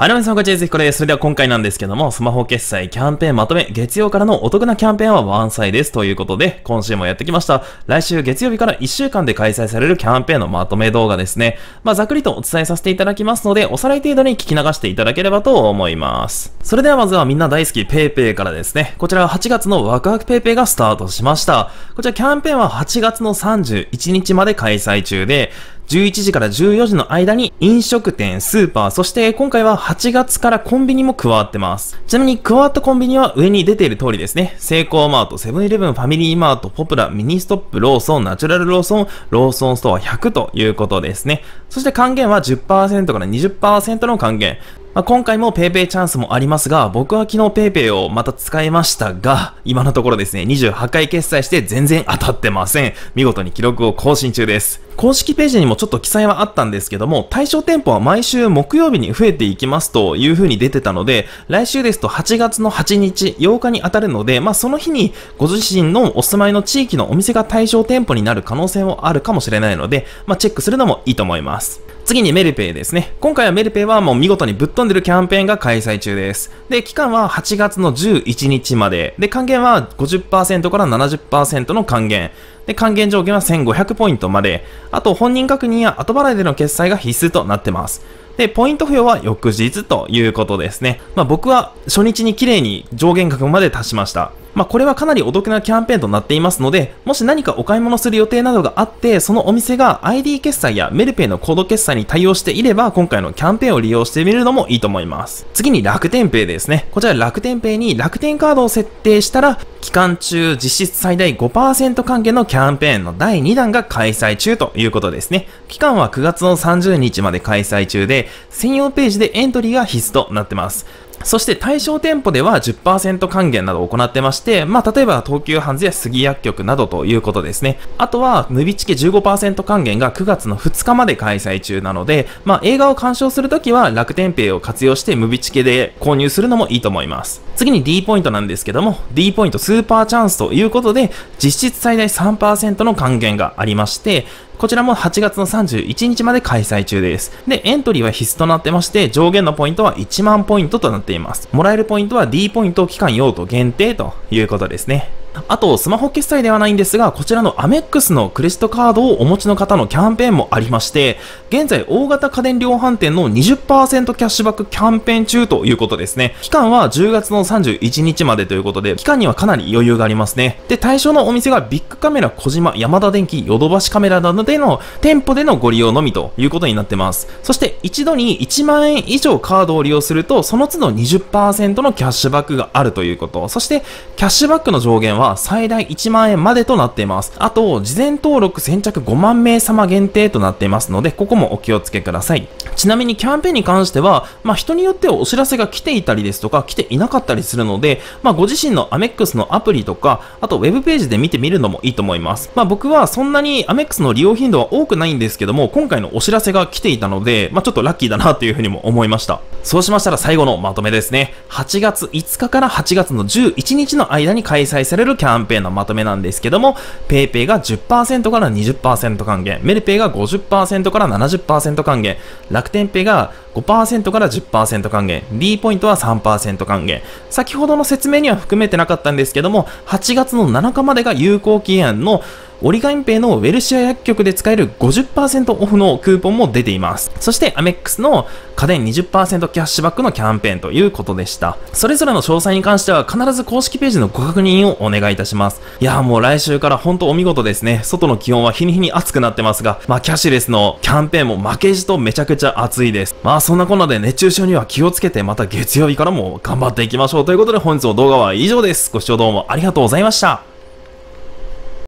はい、皆さん、こんにちは、ぜひこれです。それでは今回なんですけども、スマホ決済キャンペーンまとめ、月曜からのお得なキャンペーンはワンサイです。ということで、今週もやってきました。来週月曜日から1週間で開催されるキャンペーンのまとめ動画ですね。まあ、ざっくりとお伝えさせていただきますので、おさらい程度に聞き流していただければと思います。それではまずはみんな大好き PayPay からですね。こちらは8月のワクワク PayPay がスタートしました。こちらキャンペーンは8月の31日まで開催中で、11時から14時の間に飲食店、スーパー、そして今回は8月からコンビニも加わってます。ちなみに加わったコンビニは上に出ている通りですね。セイコーマート、セブンイレブン、ファミリーマート、ポプラ、ミニストップ、ローソン、ナチュラルローソン、ローソンストア100ということですね。そして還元は10%から20%の還元。まあ、今回も PayPay チャンスもありますが、僕は昨日 PayPay をまた使いましたが、今のところですね、28回決済して全然当たってません。見事に記録を更新中です。公式ページにもちょっと記載はあったんですけども、対象店舗は毎週木曜日に増えていきますという風に出てたので、来週ですと8月の8日、8日に当たるので、まあその日にご自身のお住まいの地域のお店が対象店舗になる可能性もあるかもしれないので、まあチェックするのもいいと思います。次にメルペイですね。今回はメルペイはもう見事にぶっ飛んでるキャンペーンが開催中です。で、期間は8月の11日まで。で、還元は50%から70%の還元。で、還元上限は1500ポイントまで。あと、本人確認や後払いでの決済が必須となってます。で、ポイント付与は翌日ということですね。まあ僕は初日に綺麗に上限額まで達しました。まあ、これはかなりお得なキャンペーンとなっていますので、もし何かお買い物する予定などがあって、そのお店が ID 決済やメルペイのコード決済に対応していれば、今回のキャンペーンを利用してみるのもいいと思います。次に楽天ペイですね。こちら楽天ペイに楽天カードを設定したら、期間中実質最大5%還元のキャンペーンの第2弾が開催中ということですね。期間は9月の30日まで開催中で、専用ページでエントリーが必須となってます。そして対象店舗では10%還元などを行ってまして、まあ、例えば東急ハンズや杉薬局などということですね。あとは、ムビチケ15%還元が9月の2日まで開催中なので、まあ、映画を鑑賞するときは楽天ペイを活用してムビチケで購入するのもいいと思います。次に D ポイントなんですけども、D ポイントスーパーチャンスということで、実質最大3%の還元がありまして、こちらも8月の31日まで開催中です。で、エントリーは必須となってまして、上限のポイントは1万ポイントとなっています。もらえるポイントは D ポイント期間用途限定ということですね。あと、スマホ決済ではないんですが、こちらのアメックスのクレジットカードをお持ちの方のキャンペーンもありまして、現在、大型家電量販店の20%キャッシュバックキャンペーン中ということですね。期間は10月の31日までということで、期間にはかなり余裕がありますね。で、対象のお店がビッグカメラ小島、山田電機、ヨドバシカメラなどでの店舗でのご利用のみということになってます。そして、一度に1万円以上カードを利用すると、その都度20%のキャッシュバックがあるということ。そして、キャッシュバックの上限はは最大1万円までとなっています。あと、事前登録先着5万名様限定となっていますので、ここもお気をつけください。ちなみにキャンペーンに関しては、まあ、人によってはお知らせが来ていたりですとか、来ていなかったりするので、まあ、ご自身のアメックスのアプリとか、あとウェブページで見てみるのもいいと思います。まあ、僕はそんなにアメックスの利用頻度は多くないんですけども、今回のお知らせが来ていたので、まあ、ちょっとラッキーだなというふうにも思いました。そうしましたら最後のまとめですね。8月5日から8月の11日の間に開催されるキャンペーンのまとめなんですけども、PayPay が10%から20%還元、メルペイが50%から70%還元、楽天ペイが5%から10%還元、D ポイントは3%還元。先ほどの説明には含めてなかったんですけども、8月の7日までが有効期限のオリガインペイのウェルシア薬局で使える50%オフのクーポンも出ています。そしてアメックスの家電20%キャッシュバックのキャンペーンということでした。それぞれの詳細に関しては必ず公式ページのご確認をお願いいたします。いやーもう来週から本当お見事ですね。外の気温は日に日に暑くなってますが、まあキャッシュレスのキャンペーンも負けじとめちゃくちゃ暑いです。まあそんなこんなで熱中症には気をつけてまた月曜日からも頑張っていきましょうということで本日の動画は以上です。ご視聴どうもありがとうございました。